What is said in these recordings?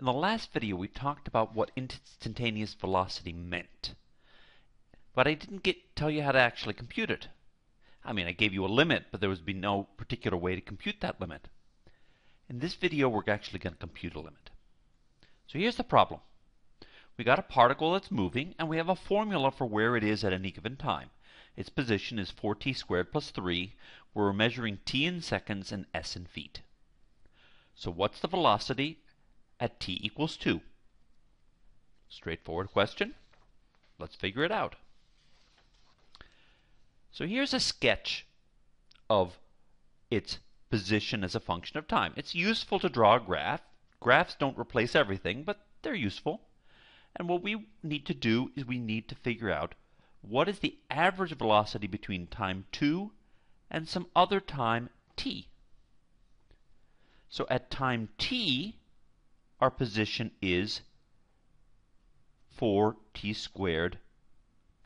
In the last video we talked about what instantaneous velocity meant. But I didn't get tell you how to actually compute it. I mean, I gave you a limit, but there would be no particular way to compute that limit. In this video, we're actually going to compute a limit. So here's the problem. We got a particle that's moving, and we have a formula for where it is at any given time. Its position is 4t squared plus 3, where we're measuring t in seconds and s in feet. So what's the velocity at t equals 2? Straightforward question. Let's figure it out. So here's a sketch of its position as a function of time. It's useful to draw a graph. Graphs don't replace everything, but they're useful. And what we need to do is we need to figure out what is the average velocity between time 2 and some other time t. So at time t, our position is 4t squared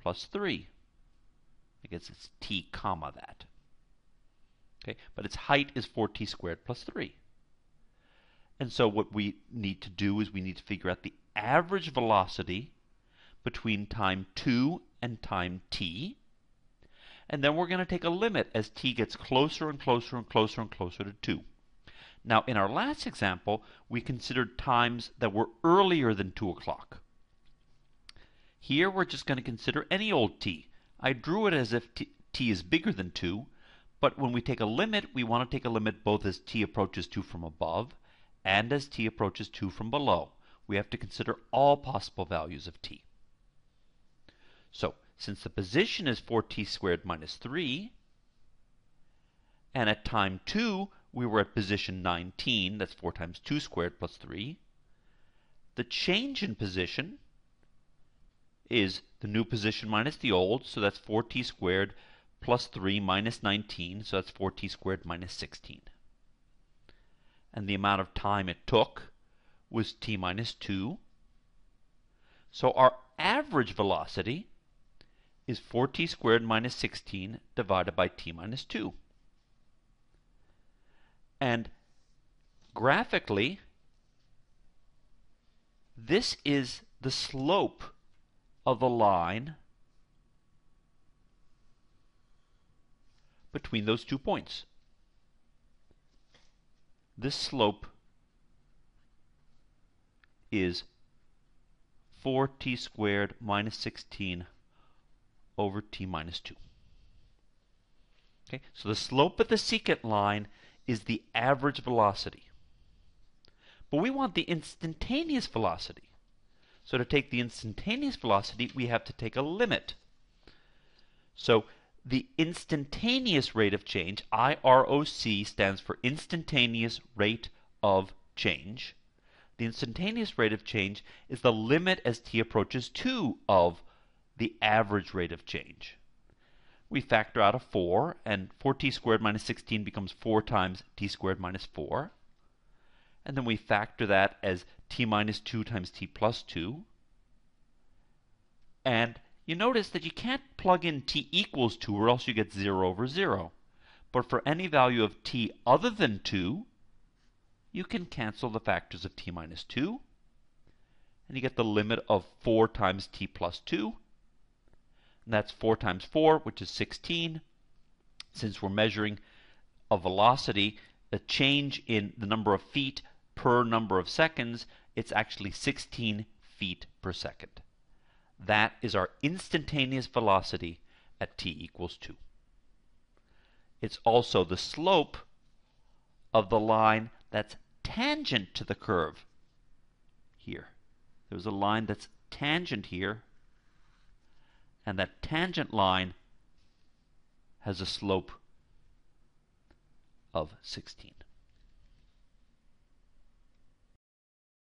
plus 3. I guess it's t comma that. Okay, but its height is 4t squared plus 3. And so what we need to do is we need to figure out the average velocity between time 2 and time t. And then we're going to take a limit as t gets closer and closer and closer and closer to 2. Now, in our last example, we considered times that were earlier than 2 o'clock. Here, we're just going to consider any old t. I drew it as if t, t is bigger than 2, but when we take a limit, we want to take a limit both as t approaches 2 from above and as t approaches 2 from below. We have to consider all possible values of t. So, since the position is 4t squared minus 3, and at time 2 we were at position 19, that's 4 times 2 squared plus 3. The change in position is the new position minus the old, so that's 4t squared plus 3 minus 19, so that's 4t squared minus 16. And the amount of time it took was t minus 2. So our average velocity is 4t squared minus 16 divided by t minus 2. And graphically, this is the slope of the line between those two points. This slope is 4t squared minus 16 over t minus 2. Okay, so the slope of the secant line is the average velocity. But we want the instantaneous velocity. So to take the instantaneous velocity, we have to take a limit. So the instantaneous rate of change, IROC, stands for instantaneous rate of change. The instantaneous rate of change is the limit as t approaches 2 of the average rate of change we factor out a 4, and 4t squared minus 16 becomes 4 times t squared minus 4. And then we factor that as t minus 2 times t plus 2. And you notice that you can't plug in t equals 2 or else you get 0 over 0. But for any value of t other than 2, you can cancel the factors of t minus 2. And you get the limit of 4 times t plus 2 and that's 4 times 4, which is 16. Since we're measuring a velocity, a change in the number of feet per number of seconds, it's actually 16 feet per second. That is our instantaneous velocity at t equals 2. It's also the slope of the line that's tangent to the curve here. There's a line that's tangent here and that tangent line has a slope of 16.